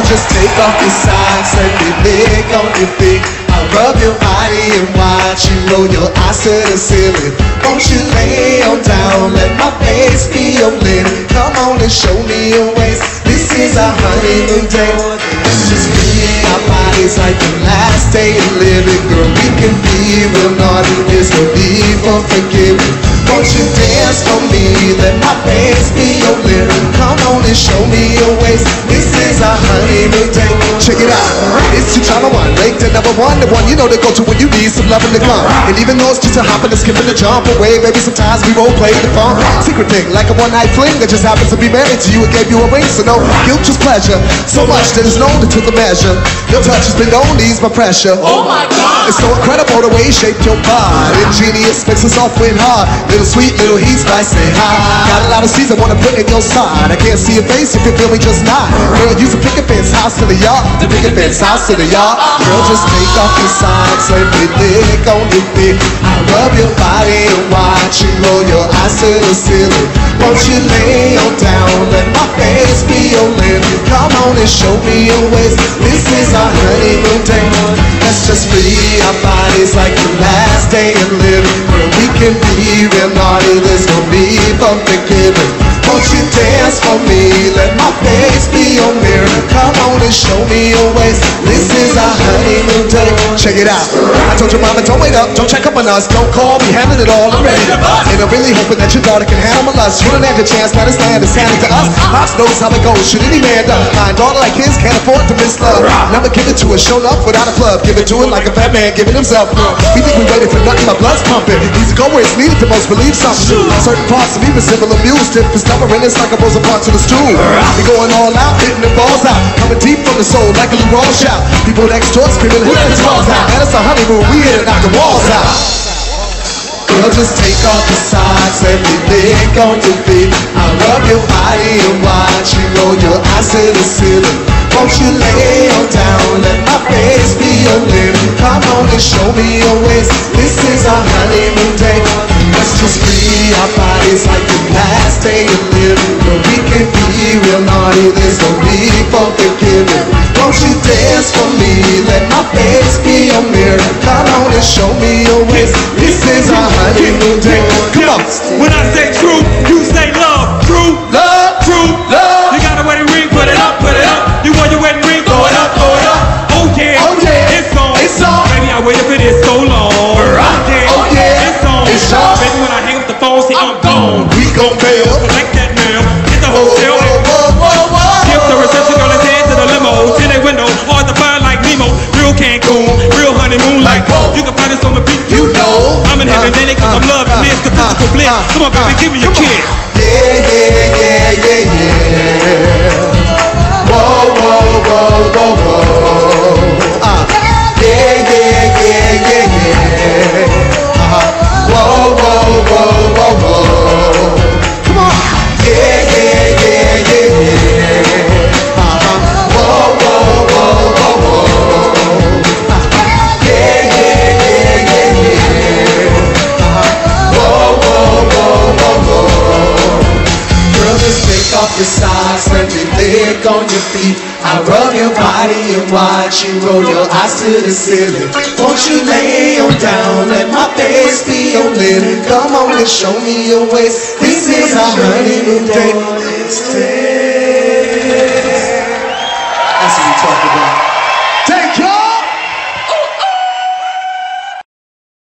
just take off your socks, let me lick on your feet. I rub your body and watch you roll your eyes to the ceiling. Won't you lay on down, let my face be your linen. Come on and show me your waist. This is our honeymoon day. Just our bodies like the last day of living. Girl, we can be real naughty. There's no need for forgiving. Won't you dance for me? Let my face be your linen. Come on and show me your waist. This is our honeymoon day. Check it out. It's your channel one, late to number one, the one you know to go to when you need some loving to come. And even though it's just a hop and a skip and a jump away, maybe sometimes we role play the fun. Secret thing, like a one night fling that just happens to be married to you and gave you a ring. So no guilt, just pleasure. So much that is known to the measure. Your touch has been known ease my pressure. Oh my God. It's so incredible the way you shaped your body. Ingenious, mixes off with hard. Little sweet, little heat, spicy high. Got a lot of seeds I wanna put in your side. I can't see your face if you feel me just not. Girl, use a picket fence, house to the yard. The picket fence, house to the yard. Girl, just take off your socks, let me lick on your. I rub your body and watch you roll your eyes to the ceiling. Won't you lay on down, let my face be your linen. Come on and show me your waist. This is our honeymoon day. Let's just free our bodies like the last day of living. Where we can be real naughty, there's no need for forgiving. Won't you dance for me? Let my face be your mirror. Come on and show me your waist. This is our honeymoon day. Check it out. I told your mama, don't wait up, don't check up on us, don't call me, handling it all, I'm ready. And I'm really hoping that your daughter can handle my lust. You don't have a chance, now this land is handed to us. Pops knows how it goes, should any man done. My daughter like his can't afford to miss love. Never give it to her, show up without a club. Give it to her like a fat man giving himself. Uh, Girl. We think we waited for nothing, my blood's pumping. He's to go where it's needed the most, believe something. Certain parts of me resemble abuse. If it's stubborn, it's like a rose apart to the stool. We going all out, hitting the balls out. Coming deep from the soul like a Lou Rawls shout. People next door screaming, who let his balls out? Man, it's a honeymoon, we here to knock the walls out. Girl, just take off the socks, let me lick on your feet. I rub your body and watch you roll your eyes to the ceiling. Won't you lay on down, let my face be your lip. Come on and show me your waist. This is our honeymoon day. Let's just free our bodies like the last day of living. Where we can be real naughty, there's no need for forgiving. Won't you me? Let my face be your mirror. Come on and show me your waist. This is our honeymoon day. Come on. When I say true, you say love. True, Love, true, love. You got a wedding ring, put it up, put it up. You want your wedding ring, throw it up, throw it up. Oh yeah, Oh, yeah. it's on. It's on. Baby, I waited for this so long. Right. Oh, oh, yeah. it's on. It's on. Baby, when I hang up the phone, see I'm gone. We gon' bail. Uh, Come on, baby, give me your come on. kiss. Yeah, yeah, yeah, yeah, take off your socks, let me lick on your feet. I rub your body and watch you roll your eyes to the ceiling. Won't you lay on down, let my face be your linen. Come on and show me your waist. This is our honeymoon day.